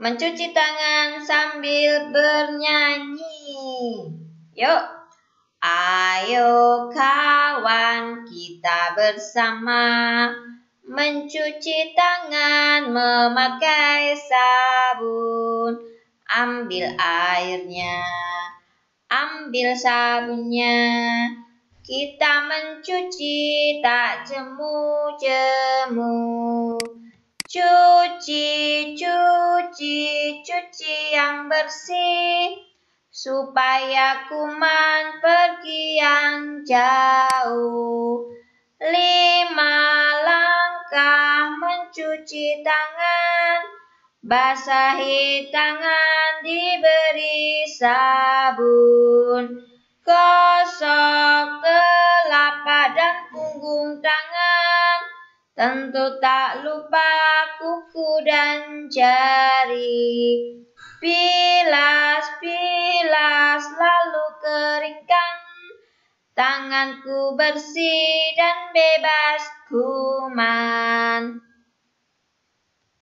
mencuci tangan sambil bernyanyi. Yuk, ayo kawan kita bersama mencuci tangan memakai sabun. Ambil airnya, ambil sabunnya. Kita mencuci tak jemu-jemu. Cuci, cuci, cuci yang bersih supaya kuman pergi yang jauh. Lima langkah mencuci tangan, basahi tangan diberi sabun. Gosok telapak dan punggung tangan, tentu tak lupa kuku dan jari. Tanganku bersih dan bebas kuman.